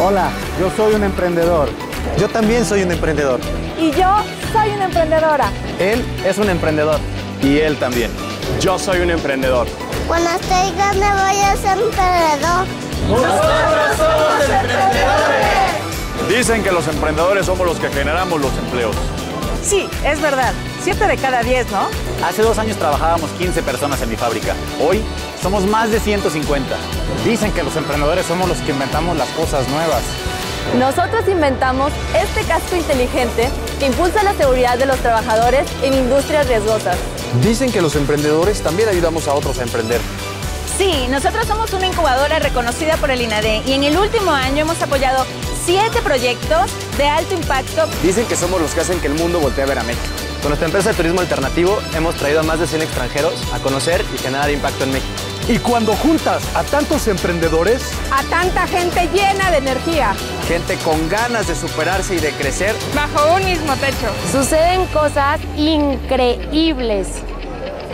Hola, yo soy un emprendedor. Yo también soy un emprendedor. Y yo soy una emprendedora. Él es un emprendedor. Y él también. Yo soy un emprendedor. Cuando esté grande voy a ser emprendedor. Nosotros somos emprendedores. Dicen que los emprendedores somos los que generamos los empleos. Sí, es verdad. Siete de cada diez, ¿no? Hace dos años trabajábamos 15 personas en mi fábrica. Hoy somos más de 150. Dicen que los emprendedores somos los que inventamos las cosas nuevas. Nosotros inventamos este casco inteligente que impulsa la seguridad de los trabajadores en industrias riesgosas. Dicen que los emprendedores también ayudamos a otros a emprender. Sí, nosotros somos una incubadora reconocida por el INADE y en el último año hemos apoyado siete proyectos de alto impacto. Dicen que somos los que hacen que el mundo voltee a ver a México. Con nuestra empresa de turismo alternativo hemos traído a más de 100 extranjeros a conocer y generar impacto en México. Y cuando juntas a tantos emprendedores, a tanta gente llena de energía, gente con ganas de superarse y de crecer, bajo un mismo techo, suceden cosas increíbles.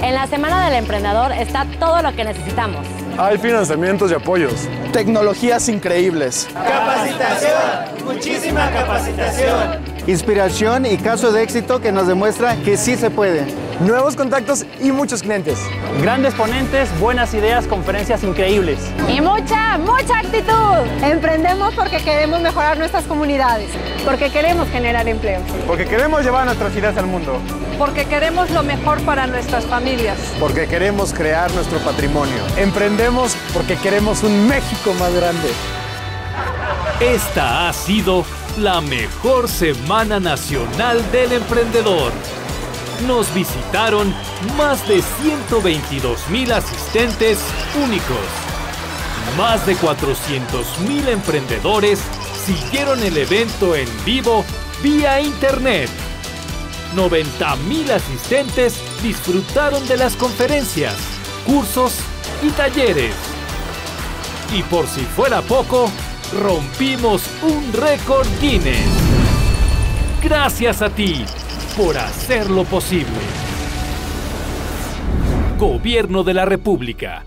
En la Semana del Emprendedor está todo lo que necesitamos. Hay financiamientos y apoyos. Tecnologías increíbles. Capacitación, muchísima capacitación. Inspiración y caso de éxito que nos demuestra que sí se puede. Nuevos contactos y muchos clientes. Grandes ponentes, buenas ideas, conferencias increíbles. Y mucha, mucha actitud. Emprendemos porque queremos mejorar nuestras comunidades, porque queremos generar empleo. Porque queremos llevar nuestras ideas al mundo. Porque queremos lo mejor para nuestras familias. Porque queremos crear nuestro patrimonio. Emprendemos porque queremos un México más grande. Esta ha sido la mejor Semana Nacional del Emprendedor. Nos visitaron más de 122 mil asistentes únicos. Más de 400 mil emprendedores siguieron el evento en vivo vía internet. 90 mil asistentes disfrutaron de las conferencias, cursos y talleres. Y por si fuera poco, rompimos un récord Guinness. Gracias a ti por hacerlo posible. Gobierno de la República.